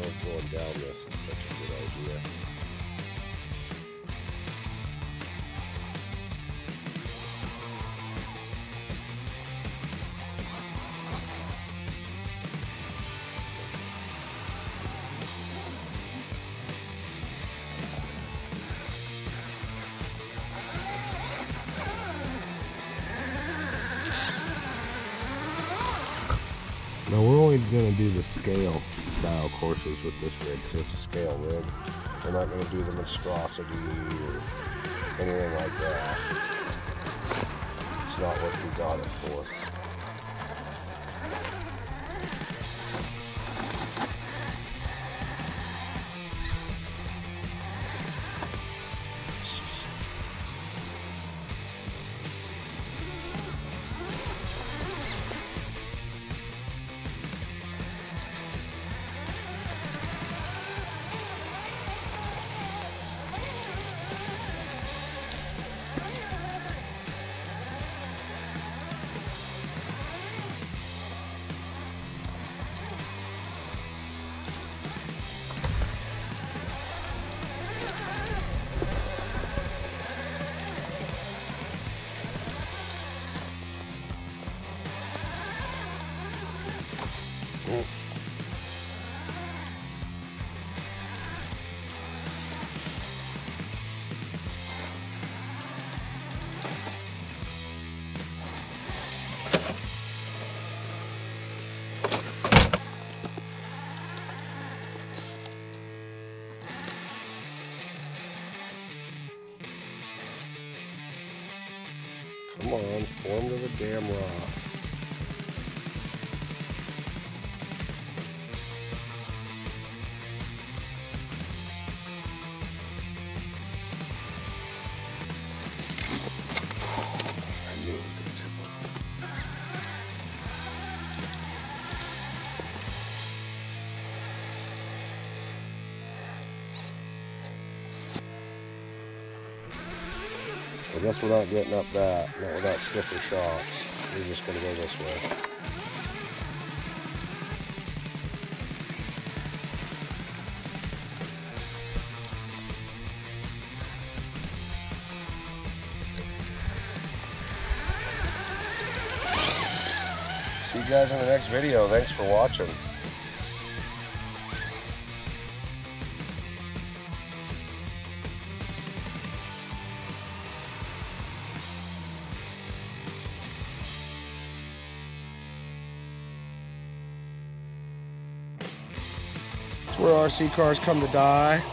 going down this is such a good idea. Now we're only going to do the scale style courses with this rig because it's a scale rig. We're not going to do the monstrosity or anything like that. It's not what we got it for. Come on, form to the damn rock. I guess we're not getting up that, not without stiffer shots. We're just gonna go this way. See you guys in the next video. Thanks for watching. Where RC cars come to die.